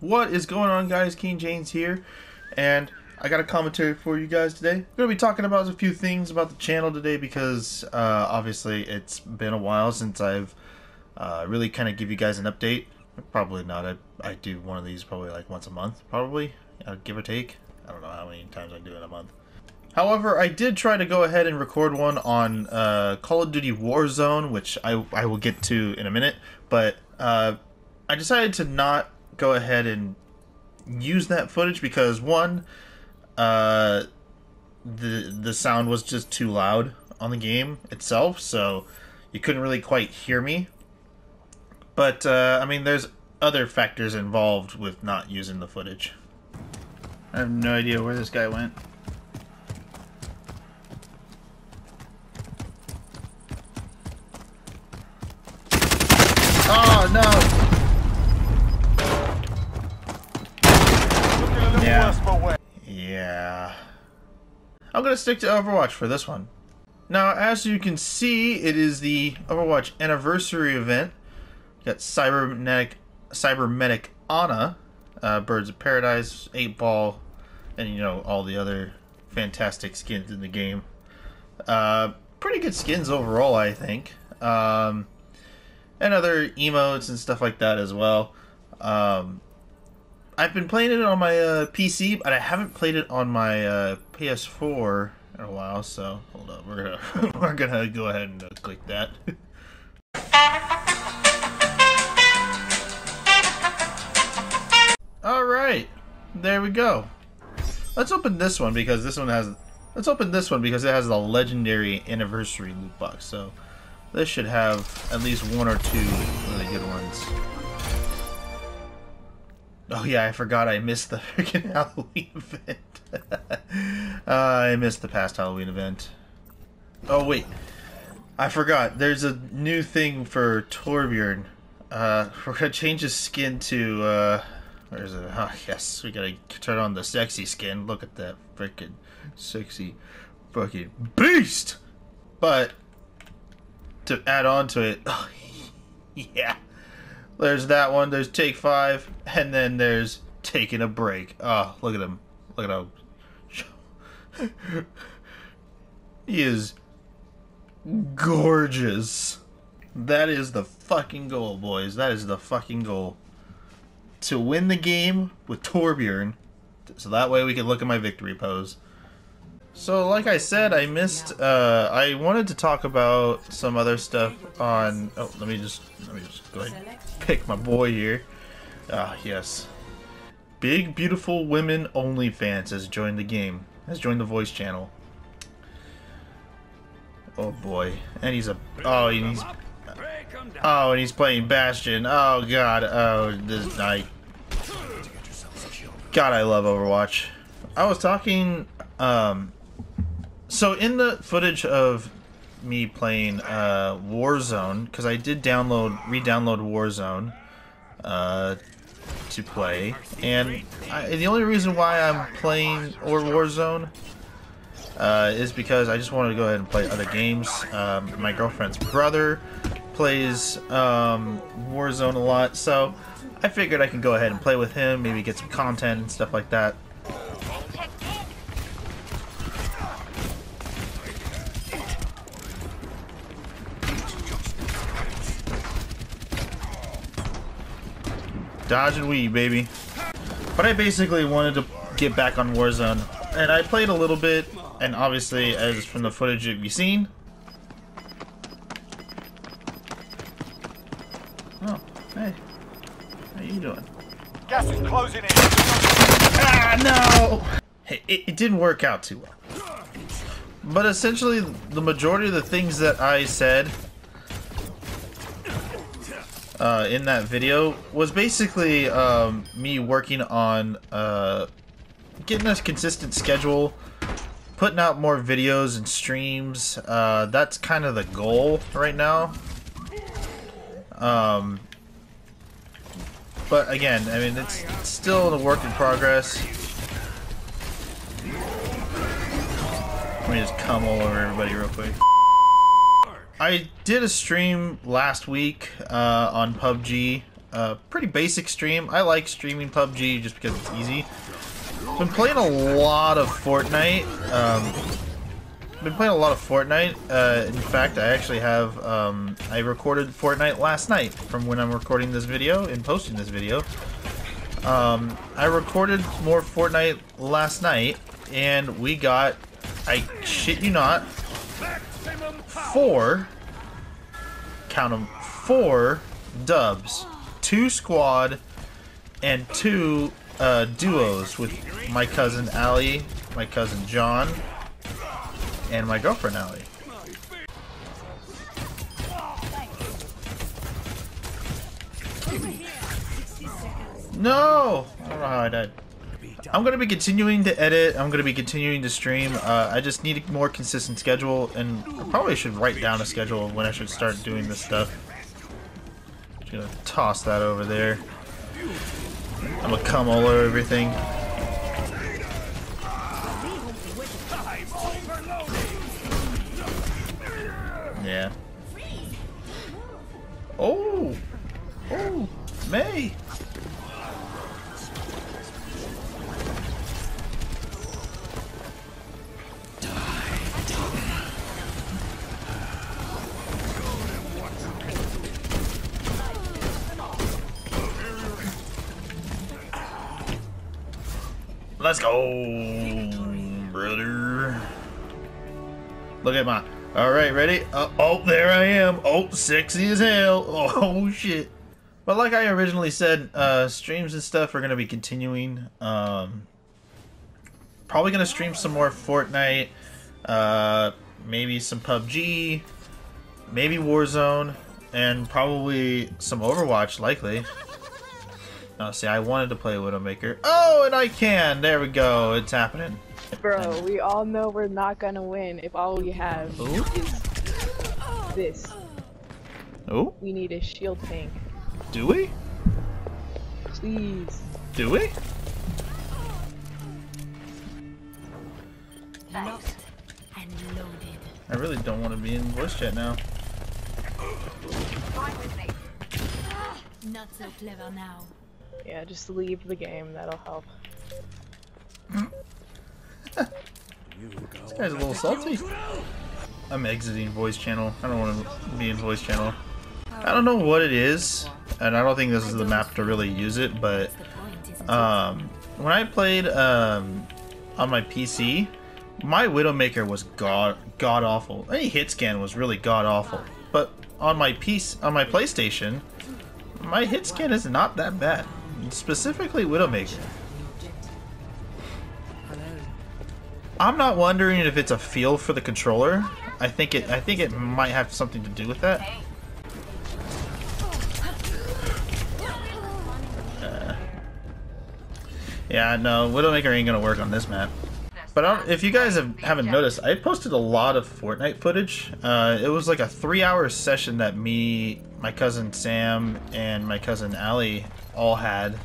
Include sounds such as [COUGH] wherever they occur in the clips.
What is going on guys? King Janes here and I got a commentary for you guys today. I'm going to be talking about a few things about the channel today because uh, obviously it's been a while since I've uh, really kind of give you guys an update. Probably not. I, I do one of these probably like once a month, probably, uh, give or take. I don't know how many times I do in a month. However, I did try to go ahead and record one on uh, Call of Duty Warzone, which I, I will get to in a minute, but uh, I decided to not go ahead and use that footage because one, uh, the the sound was just too loud on the game itself, so you couldn't really quite hear me. But uh, I mean, there's other factors involved with not using the footage. I have no idea where this guy went. Oh no! Yeah. Yeah. I'm gonna stick to Overwatch for this one. Now, as you can see, it is the Overwatch anniversary event. got Cybernetic, Cybermedic Ana, uh, Birds of Paradise, 8 Ball, and you know, all the other fantastic skins in the game. Uh, pretty good skins overall, I think. Um, and other emotes and stuff like that as well. Um, I've been playing it on my uh, PC, but I haven't played it on my uh, PS4 in a while. So hold up, we're gonna [LAUGHS] we're gonna go ahead and uh, click that. [LAUGHS] All right, there we go. Let's open this one because this one has. Let's open this one because it has the legendary anniversary loot box. So this should have at least one or two really good ones. Oh yeah, I forgot I missed the [LAUGHS] freaking Halloween event. [LAUGHS] uh, I missed the past Halloween event. Oh wait, I forgot. There's a new thing for Torbjorn. Uh, [LAUGHS] we're gonna change his skin to, uh, where is it? Oh yes, we gotta turn on the sexy skin. Look at that freaking sexy fucking beast! But, to add on to it, oh, yeah. There's that one. There's take five, and then there's taking a break. Oh, look at him. Look at him. [LAUGHS] he is gorgeous. That is the fucking goal, boys. That is the fucking goal. To win the game with Torbjorn, so that way we can look at my victory pose. So, like I said, I missed. Uh, I wanted to talk about some other stuff on. Oh, let me just let me just go ahead pick my boy here. Ah, yes. Big Beautiful Women OnlyFans has joined the game. Has joined the voice channel. Oh boy. And he's a... Oh, and he's... Oh, and he's playing Bastion. Oh god. Oh, this night. God, I love Overwatch. I was talking... Um... So in the footage of me playing uh, Warzone because I did download, re-download Warzone uh, to play, and I, the only reason why I'm playing or Warzone uh, is because I just wanted to go ahead and play other games. Um, my girlfriend's brother plays um, Warzone a lot, so I figured I can go ahead and play with him, maybe get some content and stuff like that. Dodge and weave, baby. But I basically wanted to get back on Warzone. And I played a little bit, and obviously, as from the footage you've seen... Oh, hey. How you doing? Gas is closing in. Ah, no! It, it didn't work out too well. But essentially, the majority of the things that I said uh, in that video was basically um, me working on uh, getting a consistent schedule, putting out more videos and streams. Uh, that's kind of the goal right now. Um, but again, I mean, it's, it's still a work in progress. Let me just come all over everybody real quick. I did a stream last week uh, on PUBG. Uh, pretty basic stream. I like streaming PUBG just because it's easy. Been playing a lot of Fortnite. Um, been playing a lot of Fortnite. Uh, in fact, I actually have, um, I recorded Fortnite last night from when I'm recording this video and posting this video. Um, I recorded more Fortnite last night, and we got, I shit you not, four, count them, four dubs. Two squad and two uh, duos with my cousin Ali, my cousin John, and my girlfriend Ali. No! I don't know how I died. I'm gonna be continuing to edit. I'm gonna be continuing to stream. Uh, I just need a more consistent schedule, and I probably should write down a schedule of when I should start doing this stuff. I'm just gonna toss that over there. I'm gonna come all over everything. Yeah. Oh! Oh! May! Let's go, brother. Look at my. All right, ready? Uh, oh, there I am. Oh, sexy as hell. [LAUGHS] Oh shit. But like I originally said, uh, streams and stuff are gonna be continuing. Um, probably gonna stream some more Fortnite. Uh, maybe some PUBG. Maybe Warzone, and probably some Overwatch, likely. Oh, see, I wanted to play Widowmaker. Oh, and I can! There we go, it's happening. Bro, we all know we're not gonna win if all we have Ooh. is this. Oh, We need a shield tank. do we? Please. Do we? Locked and loaded. I really don't want to be in voice chat now. Not so clever now. Yeah, just leave the game, that'll help. This guy's a little salty. I'm exiting voice channel. I don't want to be in voice channel. I don't know what it is, and I don't think this is the map to really use it, but um, when I played um, on my PC, my Widowmaker was god god awful. Any hit scan was really god awful, but on my piece on my PlayStation, my hit scan is not that bad. Specifically Widowmaker. I'm not wondering if it's a feel for the controller. I think it. I think it might have something to do with that. Uh, yeah, no, Widowmaker ain't gonna work on this map. But I don't, if you guys have, haven't noticed, I posted a lot of Fortnite footage. Uh, it was like a three-hour session that me, my cousin Sam, and my cousin Ali all had.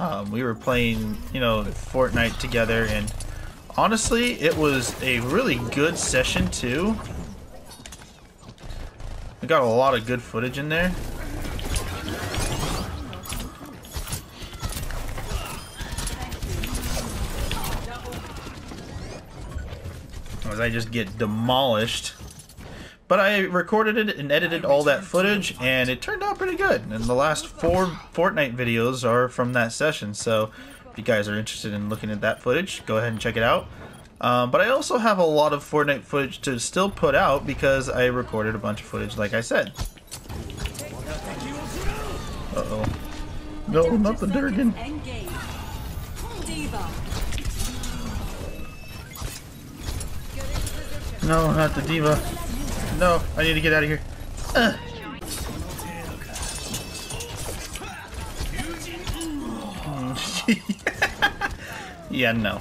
Um, we were playing, you know, Fortnite together, and honestly, it was a really good session too. We got a lot of good footage in there. I just get demolished. But I recorded it and edited all that footage, and it turned out pretty good. And the last four Fortnite videos are from that session, so if you guys are interested in looking at that footage, go ahead and check it out. Um, but I also have a lot of Fortnite footage to still put out because I recorded a bunch of footage, like I said. Uh oh. No, not the Durgan. No, not the D.Va. No, I need to get out of here. Ugh. [LAUGHS] yeah, no.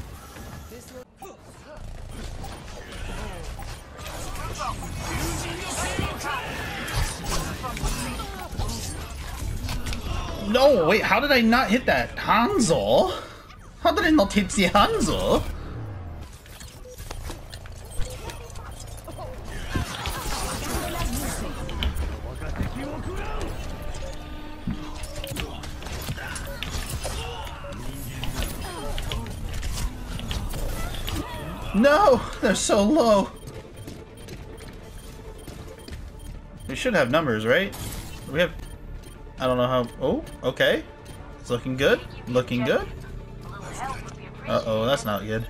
No, wait, how did I not hit that? Hanzo? How did I not hit the Hanzo? No! They're so low! We should have numbers, right? We have... I don't know how... Oh, okay. It's looking good. Looking good. Uh-oh, that's not good.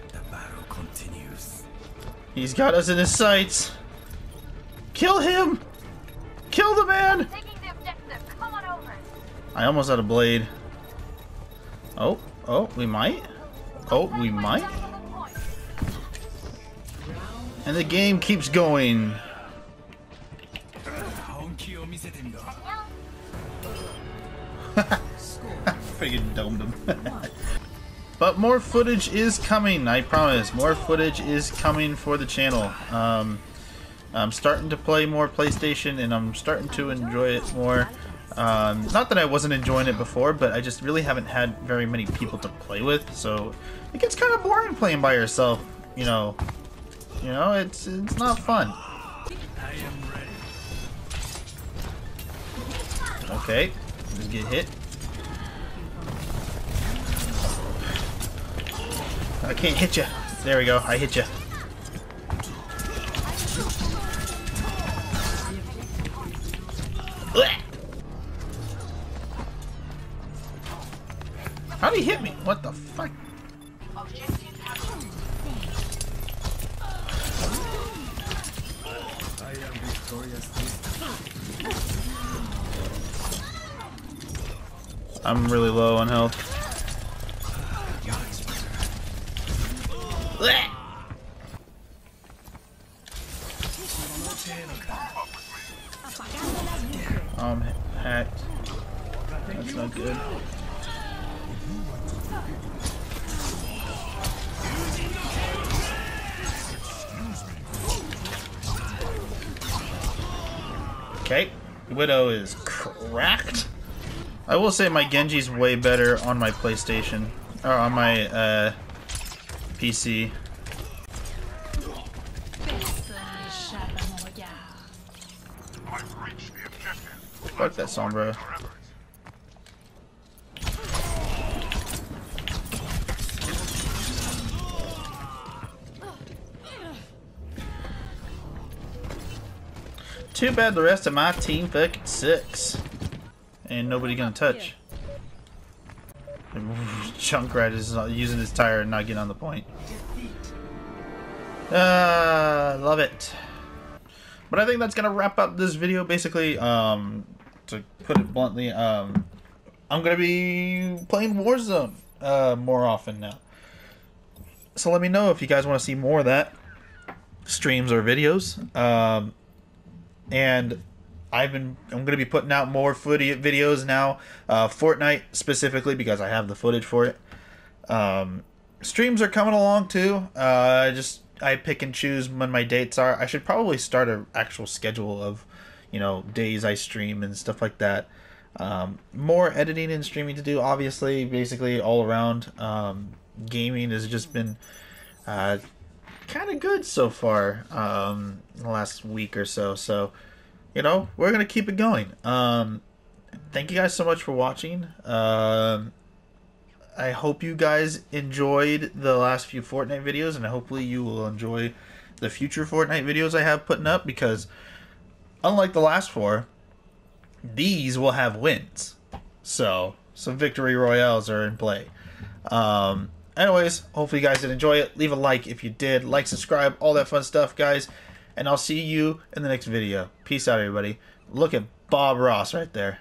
He's got us in his sights. Kill him! Kill the man! I almost had a blade. Oh, oh, we might. Oh, we might. And the game keeps going. [LAUGHS] Figured domed him. [LAUGHS] but more footage is coming, I promise. More footage is coming for the channel. Um, I'm starting to play more PlayStation and I'm starting to enjoy it more. Um, not that I wasn't enjoying it before, but I just really haven't had very many people to play with, so it gets kind of boring playing by yourself, you know, you know, it's it's not fun. Okay, just get hit. I can't hit you. There we go. I hit you. I'm really low on health. I'm hacked. That's not good. Okay, Widow is cracked. I will say my Genji's way better on my PlayStation, or on my uh, PC. Personne n'échappe à Too bad the rest of my team fucking sucks. Ain't nobody gonna touch. [LAUGHS] Junkrat is using his tire and not getting on the point. Ah, love it. But I think that's gonna wrap up this video. Basically, um, to put it bluntly, um, I'm gonna be playing Warzone uh, more often now. So let me know if you guys want to see more of that, streams or videos. Um, and I've been I'm gonna be putting out more footy videos now, uh, Fortnite specifically because I have the footage for it. Um, streams are coming along too. Uh, just I pick and choose when my dates are. I should probably start an actual schedule of, you know, days I stream and stuff like that. Um, more editing and streaming to do, obviously. Basically, all around. Um, gaming has just been uh, kind of good so far um, the last week or so. So, you know, we're gonna keep it going. Um, thank you guys so much for watching. Um, I hope you guys enjoyed the last few Fortnite videos, and hopefully you will enjoy the future Fortnite videos I have putting up because, unlike the last four, these will have wins. So, some victory royales are in play. Um, anyways, hopefully you guys did enjoy it. Leave a like if you did. Like, subscribe, all that fun stuff, guys. And I'll see you in the next video. Peace out, everybody. Look at Bob Ross right there.